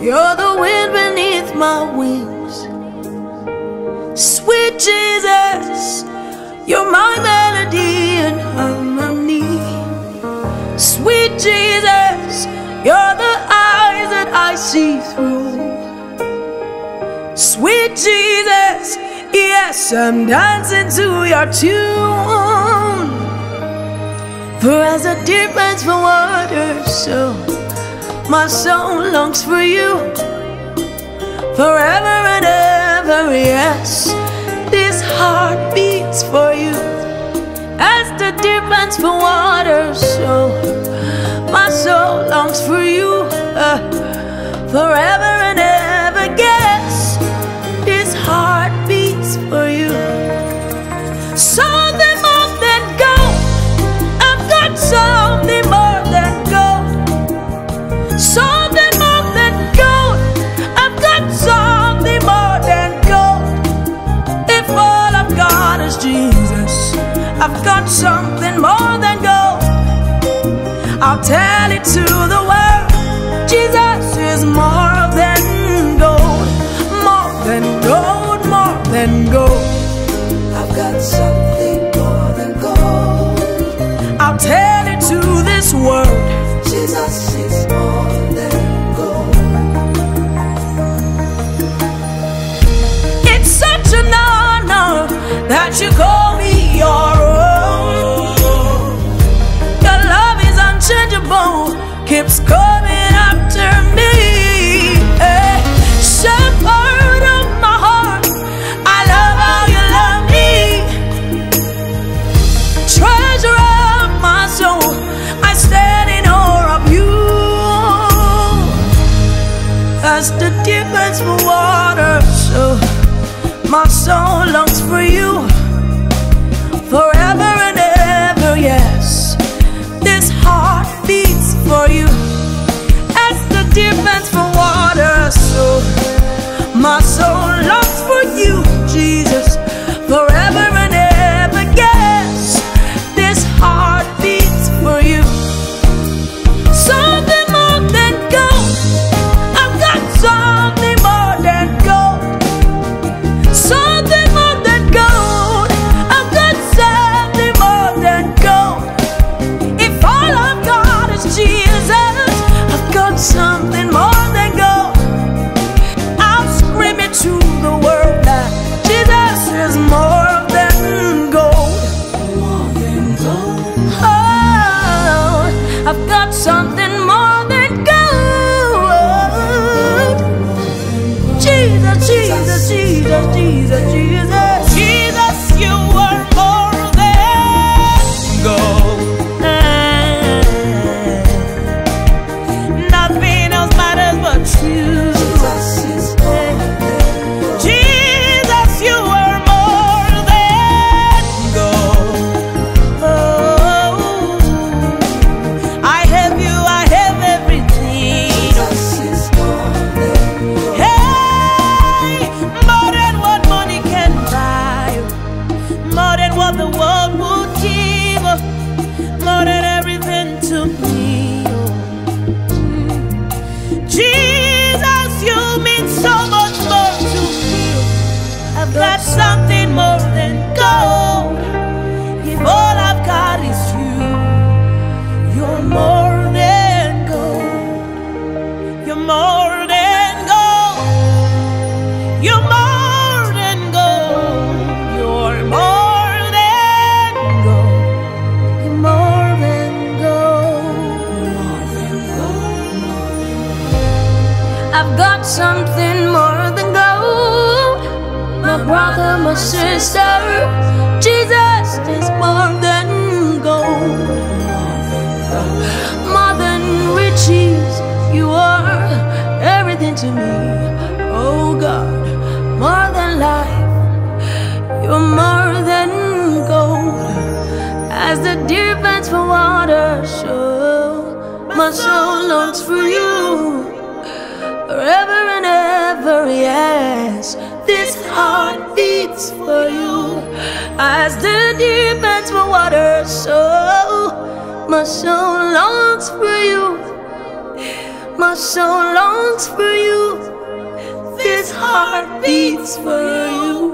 You're the wind beneath my wings. Sweet Jesus, you're my melody and harmony. Sweet Jesus, you're the eyes that I see through. Sweet Jesus, yes, I'm dancing to your tune. For as the deer pants for water, so my soul longs for you. Forever and ever, yes, this heart beats for you. As the deer pants for water, so my soul longs for you. Uh, forever I've got something more than gold. I'll tell it to the world. Jesus is more than gold, more than gold, more than gold. I've got something more than gold. I'll tell it to this world. Jesus is more than gold. It's such an honor that you call As a ends for water, so my soul longs something more than gold. If all I've got is you, you're more than gold. You're more than gold. You're more than gold. You're more than gold. You're more than gold. I've got something more than gold. My brother, my sister, Jesus is more than gold. More than riches, you are everything to me. Oh God, more than life, you're more than gold. As the deer pants for water, so my soul longs for you this heart beats for you. As the deep pants for water, so my soul longs for you. My soul longs for you. This heart beats for you.